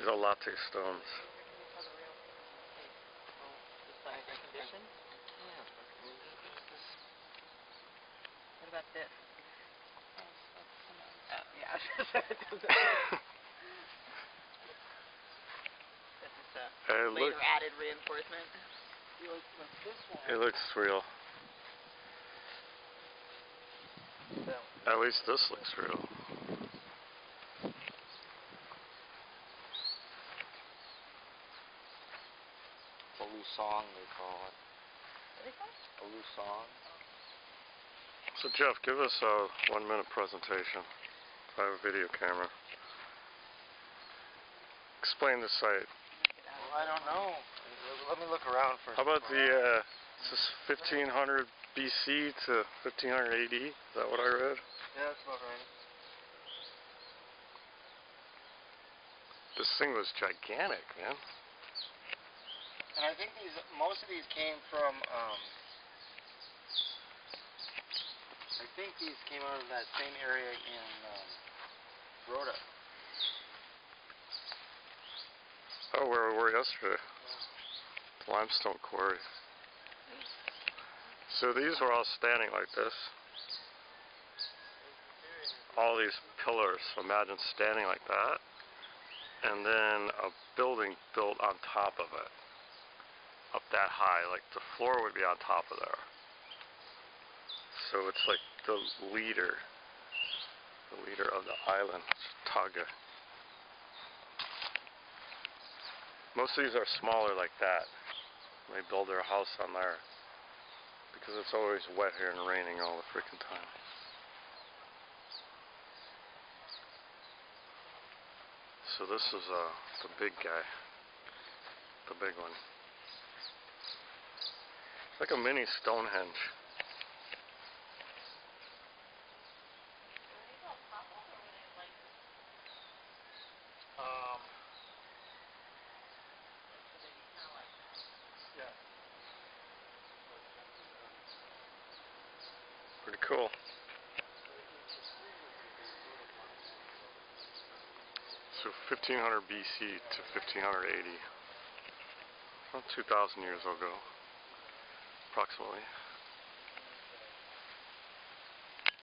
These are latte stones. What about this? Oh, yeah. this is a Hey, later look, added reinforcement. it looks real. So, At least this looks real. It's a loose song, they call it. what is that? A loose song. So Jeff, give us a one minute presentation. I have a video camera. Explain the site. Well, I don't know. Let me look around first. How about the, uh, this is 1500 BC to 1500 AD? Is that what I read? Yeah, that's about right. This thing was gigantic, man. And I think these, most of these came from, um, I think these came out of that same area in, um, Rota. Oh, where we were yesterday. The limestone quarry. So these were all standing like this. All these pillars. Imagine standing like that. And then a building built on top of it. Up that high. Like the floor would be on top of there. So it's like the leader. The leader of the island. Taga. Most of these are smaller like that. They build their house on there. Because it's always wet here and raining all the freaking time. So this is uh, the big guy. The big one. Like a mini Stonehenge. Um. Pretty cool. So 1500 BC to 1580. About 2,000 years ago, approximately.